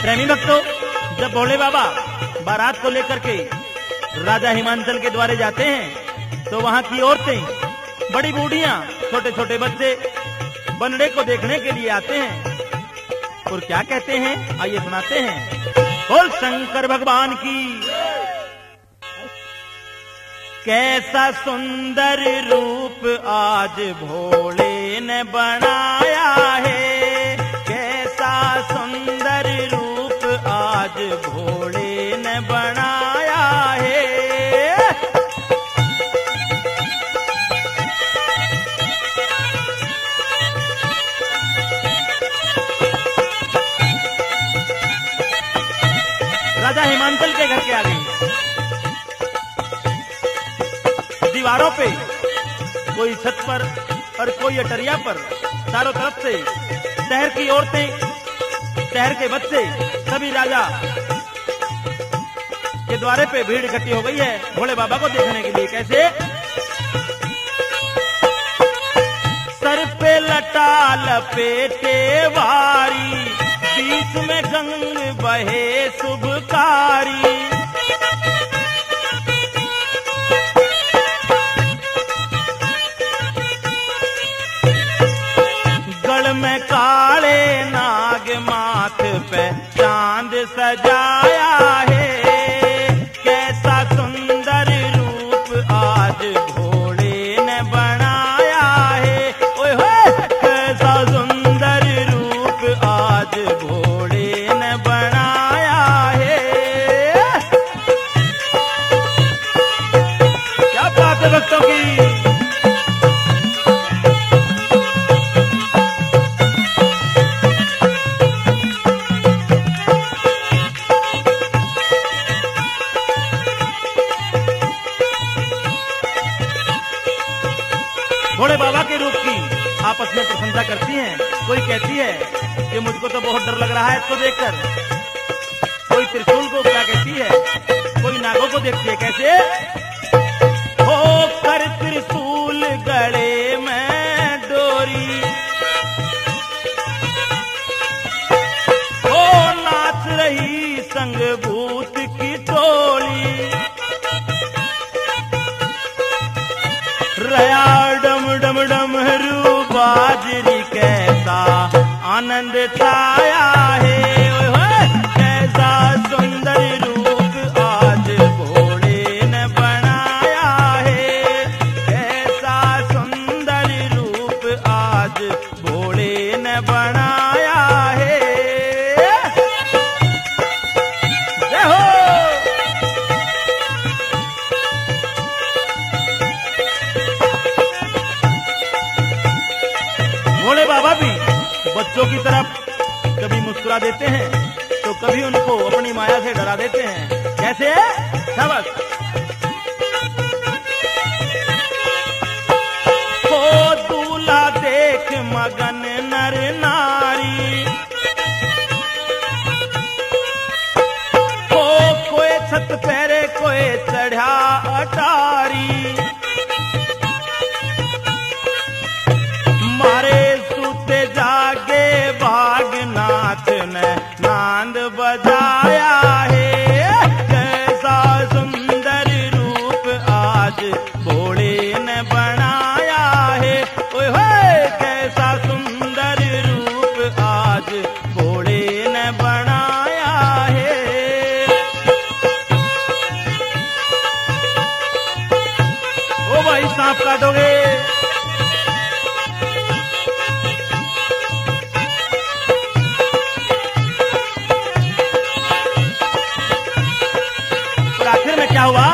प्रेमी भक्तों, जब भोले बाबा बारात को लेकर के राजा हिमांचल के द्वारे जाते हैं तो वहाँ की औरतें, बड़ी बूढ़िया छोटे छोटे बच्चे बनड़े को देखने के लिए आते हैं। और क्या कहते हैं? आइए सुनाते हैं। बोल शंकर भगवान की, कैसा सुंदर रूप आज भोले ने बनाया। आज भोले ने बनाया है। राजा हिमांचल के घर के आगे। दीवारों पे कोई छत पर और कोई अटरिया पर, चारों तरफ़ से शहर की औरतें शहर के बच्चे सभी राजा के द्वारे पे भीड़ इकट्ठी हो गई है भोले बाबा को देखने के लिए। कैसे? सर पे लटा लपेटे वारी, बीच में गंग बहे शुभकारी। गढ़ में काले नाग पे चांद सजाया भोले बाबा के रूप की आपस में प्रशंसा करती हैं। कोई कहती है कि मुझको तो बहुत डर लग रहा है इसको देखकर। कोई त्रिशूल को क्या कहती है? कोई नागों को देखती है, कैसे? हो कर त्रिशूल गले आनंद छाया है। कैसा सुंदर रूप आज भोले ने बनाया है। कैसा सुंदर रूप आज भोले ने बनाया हो। भोले बाबा भी। बच्चों की तरफ़ कभी मुस्कुरा देते हैं तो कभी उनको अपनी माया से डरा देते हैं। कैसे सबक हो दूल्हा देख मगन नर नारी। हो कोई छत पैरे जावा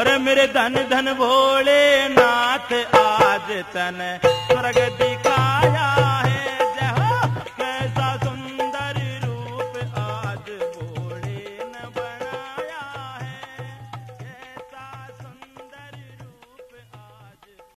अरे मेरे धन धन भोले नाथ आज तन स्वर्ग दिखाया